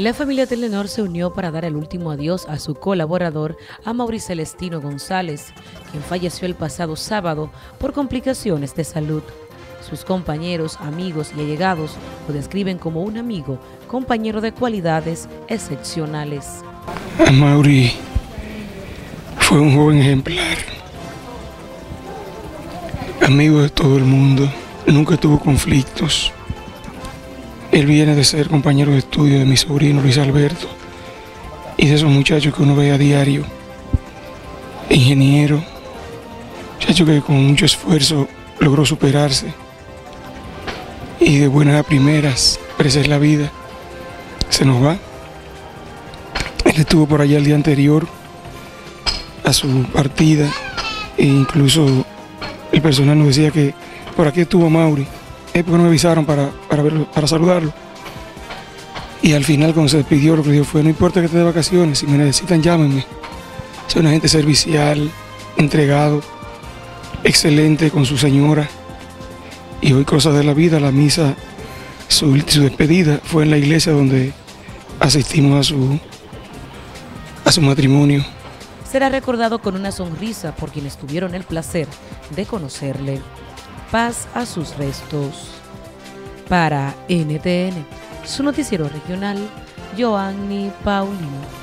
La familia Telenor se unió para dar el último adiós a su colaborador, a Mauricio Celestino González, quien falleció el pasado sábado por complicaciones de salud. Sus compañeros, amigos y allegados lo describen como un amigo, compañero de cualidades excepcionales. Mauri fue un joven ejemplar, amigo de todo el mundo, nunca tuvo conflictos él viene de ser compañero de estudio de mi sobrino Luis Alberto y de esos muchachos que uno ve a diario. Ingeniero, muchacho que con mucho esfuerzo logró superarse y de buenas a primeras, es la vida, se nos va. Él estuvo por allá el día anterior a su partida e incluso el personal nos decía que por aquí estuvo Mauri es porque no me avisaron para, para, verlo, para saludarlo. Y al final cuando se despidió lo que dijo fue, no importa que esté de vacaciones, si me necesitan llámenme. Soy una gente servicial, entregado, excelente con su señora. Y hoy cosas de la vida, la misa, su, su despedida fue en la iglesia donde asistimos a su, a su matrimonio. Será recordado con una sonrisa por quienes tuvieron el placer de conocerle paz a sus restos. Para NTN, su noticiero regional, Joanny Paulino.